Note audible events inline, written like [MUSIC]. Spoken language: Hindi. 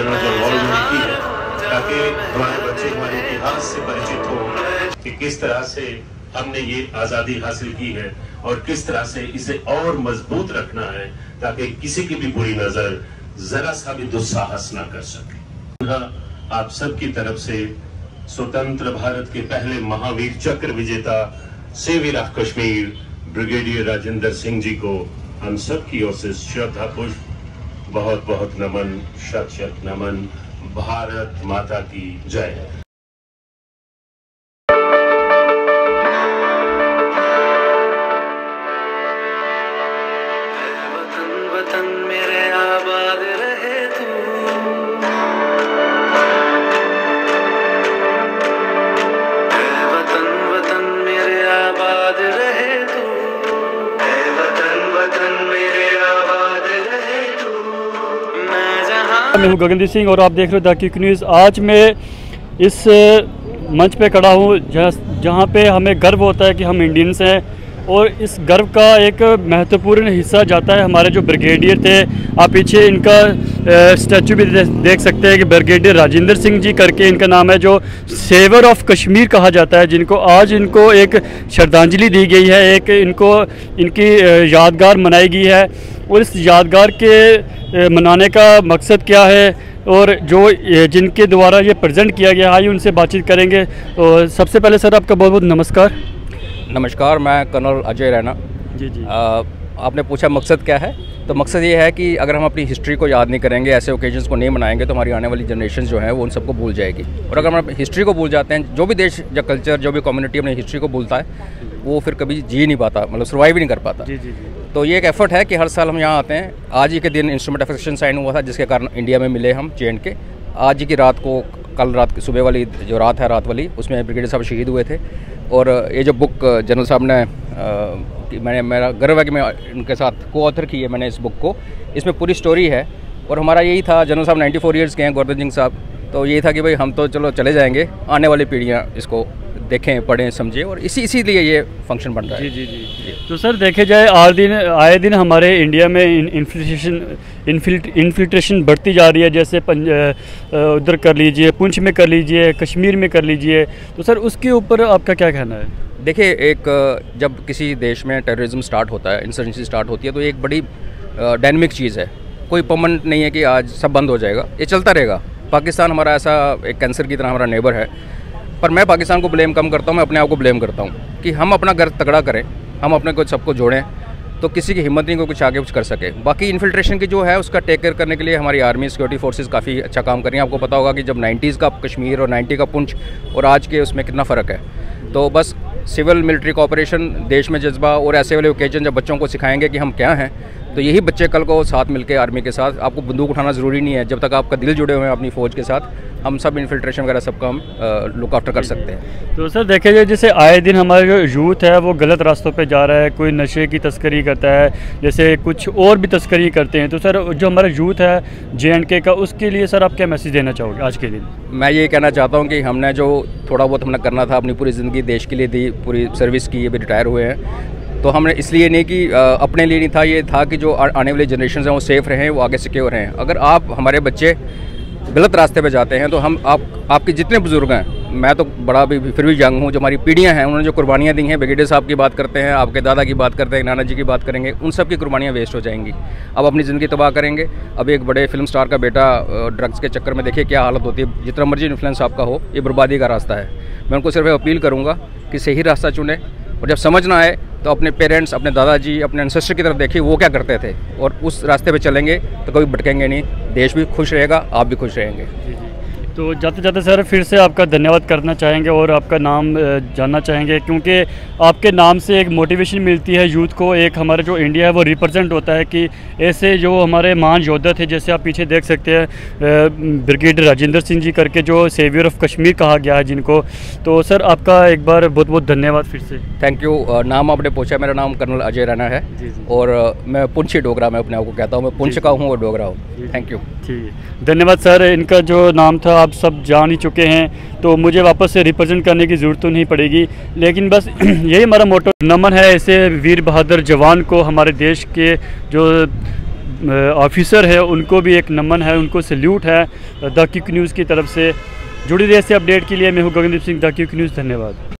जनरल जो अवार्ड में की है, ताकि हमारे बच्चे, हमारे इतिहास से परिचित हो कि किस तरह से हमने ये आज़ादी हासिल की है और किस तरह से इसे और मज़बूत रखना है, ताकि किसी की भी बुरी नज़र जरा सा भी दुस्साहस ना कर सके। आप सब की तरफ़ से स्वतंत्र भारत के पहले महावीर चक्र विजेता saviour of Kashmir, brigadier Rajendra Singh ji को हम सब की ओर से श्रद्धा पुष्प बहुत बहुत नमन शत शत नमन भारत माता की जय। मैं हूँ गगनदीप सिंह और आप देख रहे हो द न्यूज़। आज मैं इस मंच पे खड़ा हूँ जहाँ पे हमें गर्व होता है कि हम इंडियंस हैं। और इस गर्व का एक महत्वपूर्ण हिस्सा जाता है हमारे जो ब्रिगेडियर थे, आप पीछे इनका स्टैचू भी देख सकते हैं कि ब्रिगेडियर राजेंद्र सिंह जी करके इनका नाम है, जो सेवर ऑफ़ कश्मीर कहा जाता है, जिनको आज इनको एक श्रद्धांजलि दी गई है, एक इनको, इनकी यादगार मनाई गई है। और इस यादगार के मनाने का मकसद क्या है? और जो जिनके द्वारा ये प्रेजेंट किया गया आइए उनसे बातचीत करेंगे। और सबसे पहले सर, आपका बहुत बहुत नमस्कार। नमस्कार मैं कर्नल अजय रैना। जी जी। आ, आपने पूछा मकसद क्या है? तो मकसद ये है कि अगर हम अपनी हिस्ट्री को याद नहीं करेंगे ऐसे ओकेजन्स को नहीं मनाएँगे तो हमारी आने वाली जनरेशन जो है वो उन सबको भूल जाएगी। और अगर हम हिस्ट्री को भूल जाते हैं जो भी देश या कल्चर जो भी कम्युनिटी अपनी हिस्ट्री को भूलता है वो फिर कभी जी नहीं पाता मतलब सर्वाइव ही नहीं कर पाता। जी जी जी। तो ये एक एफर्ट है कि हर साल हम यहाँ आते हैं। आज ही के दिन इंस्ट्रूमेंट एफेक्शन साइन हुआ था जिसके कारण इंडिया में मिले हम जे के आज ही की रात को कल रात की सुबह वाली जो रात है रात वाली उसमें ब्रिगेडियर साहब शहीद हुए थे। और ये जो बुक जनरल साहब ने कि मैंने, मेरा गर्व है कि मैं उनके साथ को ऑथर की है मैंने इस बुक को। इसमें पूरी स्टोरी है और हमारा यही था, जनरल साहब 94 फोर ईयर्स के हैं, गोवर्धन सिंह साहब। तो यही था कि भाई हम तो चलो चले जाएँगे, आने वाली पीढ़ियाँ इसको देखें पढ़ें समझें और इसी इसीलिए ये फ़ंक्शन बन रहा है। जी जी जी। जी। तो सर देखे जाए आए दिन आए दिन हमारे इंडिया में इन्फिल्ट्रेशन इन्फिल्ट्रेशन बढ़ती जा रही है जैसे उधर कर लीजिए पुंछ में कर लीजिए कश्मीर में कर लीजिए। तो सर उसके ऊपर आपका क्या कहना है? देखिए एक जब किसी देश में टेररिज्म स्टार्ट होता है इंसर्जेंसी स्टार्ट होती है तो एक बड़ी डायनमिक चीज़ है। कोई परमानेंट नहीं है कि आज सब बंद हो जाएगा ये चलता रहेगा। पाकिस्तान हमारा ऐसा एक कैंसर की तरह हमारा नेबर है। पर मैं पाकिस्तान को ब्लेम कम करता हूँ, मैं अपने आप को ब्लेम करता हूँ कि हम अपना घर तगड़ा करें, हम अपने को सबको जोड़ें तो किसी की हिम्मत नहीं को कुछ आगे कुछ कर सके। बाकी इन्फिल्ट्रेशन की जो है, उसका टेक केयर करने के लिए हमारी आर्मी सिक्योरिटी फोर्सेस काफ़ी अच्छा काम कर रही हैं। आपको पता होगा कि जब 90s का कश्मीर और 90 का पुंछ और आज के उसमें कितना फ़र्क है। तो बस सिविल मिलिट्री कॉपरेशन देश में जज्बा और ऐसे वाले ओकेजन जब बच्चों को सिखाएँगे कि हम क्या हैं तो यही बच्चे कल को साथ मिलकर आर्मी के साथ आपको बंदूक उठाना ज़रूरी नहीं है। जब तक आपका दिल जुड़े हुए हैं अपनी फ़ौज के साथ हम सब इन्फिल्ट्रेशन वगैरह सबका हम लुक आफ्टर कर सकते हैं। तो सर देखे जाए जैसे आए दिन हमारा जो यूथ है वो गलत रास्तों पे जा रहा है कोई नशे की तस्करी करता है जैसे कुछ और भी तस्करी करते हैं तो सर जो हमारा यूथ है जे एंड के का उसके लिए सर आप क्या मैसेज देना चाहोगे आज के दिन? मैं ये कहना चाहता हूँ कि हमने जो थोड़ा बहुत हमने करना था अपनी पूरी ज़िंदगी देश के लिए दी पूरी सर्विस की अभी रिटायर हुए हैं। तो हमने इसलिए नहीं कि अपने लिए नहीं था, ये था कि जो आने वाली जनरेशन हैं वो सेफ़ रहें, वो आगे सिक्योर रहें। अगर आप हमारे बच्चे गलत रास्ते पे जाते हैं तो हम आप, आपके जितने बुज़ुर्ग हैं, मैं तो बड़ा भी फिर भी यंग हूँ, जो हमारी पीढ़ियाँ हैं, उन्होंने जो कुर्बानियाँ दी हैं, ब्रिगेडियर साहब की बात करते हैं, आपके दादा की बात करते हैं नाना जी की बात करेंगे, उन सब की कुर्बानियाँ वेस्ट हो जाएँगी। अब अपनी ज़िंदगी तबाह करेंगे। अब एक बड़े फ़िल्म स्टार का बेटा ड्रग्स के चक्कर में देखिए क्या हालत होती है। जितना मर्ज़ी इन्फ्लुएंस आपका हो, ये बर्बादी का रास्ता है। मैं उनको सिर्फ़ अपील करूँगा कि सही रास्ता चुने और जब समझ ना आए तो अपने पेरेंट्स अपने दादाजी, अपने अनसेस्टर की तरफ़ देखिए वो क्या करते थे? और उस रास्ते पे चलेंगे तो कभी भटकेंगे नहीं। देश भी खुश रहेगा, आप भी खुश रहेंगे। तो जाते जाते सर फिर से आपका धन्यवाद करना चाहेंगे और आपका नाम जानना चाहेंगे क्योंकि आपके नाम से एक मोटिवेशन मिलती है यूथ को। एक हमारा जो इंडिया है वो रिप्रेजेंट होता है कि ऐसे जो हमारे महान योद्धा थे जैसे आप पीछे देख सकते हैं ब्रिगेडियर राजेंद्र सिंह जी करके जो सेवियर ऑफ़ कश्मीर कहा गया है जिनको। तो सर आपका एक बार बहुत बहुत धन्यवाद फिर से। थैंक यू नाम आपने पूछा मेरा नाम कर्नल अजय राणा है। और मैं पुंछी डोगरा मैं अपने आप को कहता हूँ मैं पुंछ का हूँ और डोगरा हूँ। थैंक यू ठीक है धन्यवाद सर इनका जो नाम था आप सब जान ही चुके हैं तो मुझे वापस से रिप्रेजेंट करने की ज़रूरत तो नहीं पड़ेगी। लेकिन बस [CLEARS THROAT] यही हमारा मोटो नमन है ऐसे वीर बहादुर जवान को, हमारे देश के जो ऑफिसर है, उनको भी एक नमन है, उनको सल्यूट है। द किक न्यूज़ की तरफ़ से जुड़ी रहे से अपडेट के लिए। मैं हूँ Gagandeep Singh. The quick news, धन्यवाद।